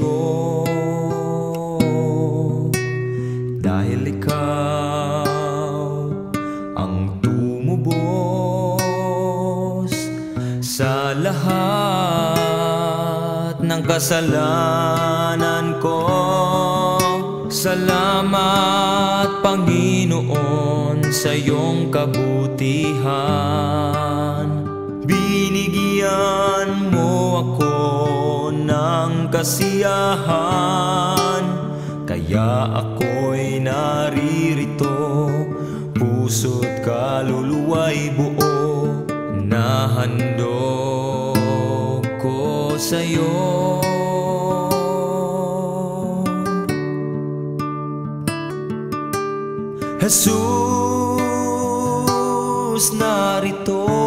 iyo Dahil ikaw ang tumubos Sa lahat ng kasalanan ko. Salamat Panginoon sa iyong kabutihan. Binigyan kasiyahan Kaya ako'y naririto Puso't kaluluwa'y buo Nahandog ko sa'yo. Jesus, narito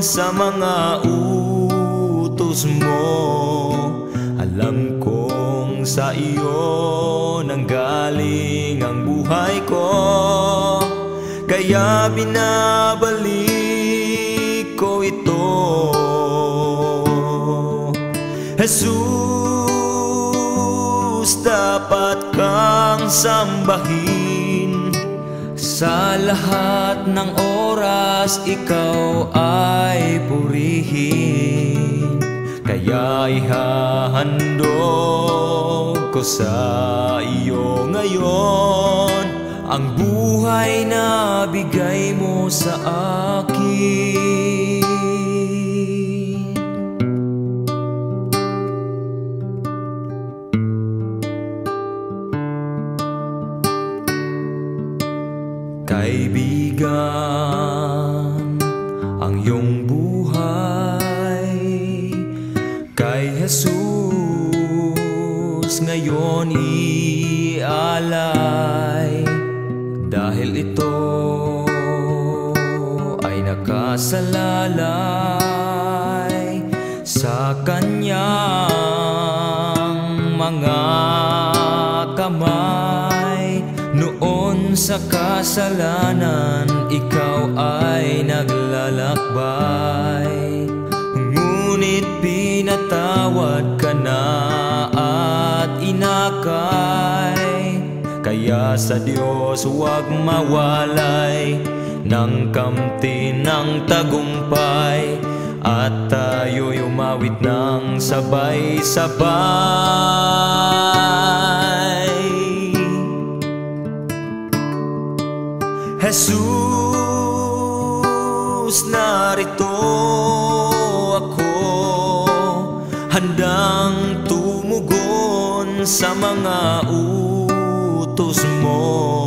tumugon sa mga utos mo. Alam kong sa iyo nanggaling ang buhay ko. Kaya binabalik ko ito. Jesus, dapat kang sambahin. Sa lahat ng oras, ikaw ay purihin Kaya ihahandog ko sa iyo ngayon. Ang buhay na bigay mo sa akin. Kaibigan, ang iyong buhay Jesus ngayon ialay. Dahil ito ay nakasalalay Sa kanyang mga kamay. Noon sa kasalanan, ikaw ay naglalakbay. Ngunit pinatawad ka na at inakay. Kaya sa Diyos huwag mawalay Ng kamti ng tagumpay. At tayo'y umawit ng sabay-sabay. Jesus, narito sa mga utos mo.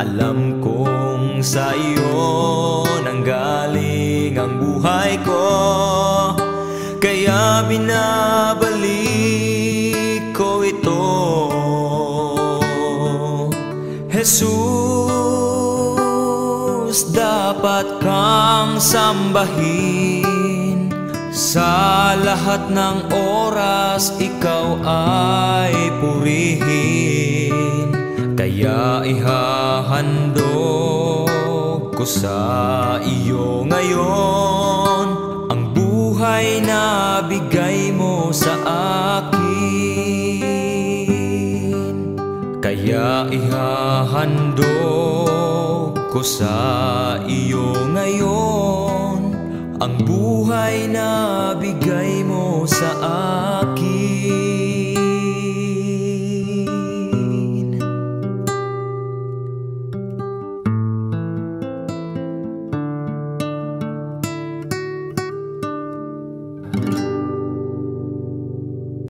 Alam kong sa iyo nanggaling ang buhay ko. Kaya binabalik ko ito. Jesus, dapat kang sambahin Sa lahat ng oras, ikaw ay purihin. Kaya ihahandog ko sa iyo ngayon Ang buhay na bigay mo sa akin. Kaya ihahandog ko sa iyo ngayon Ang buhay na bigay mo sa akin